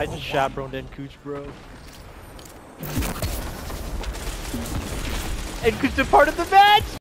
I just chaperoned in Cooch, bro. And Cooch a part of the match!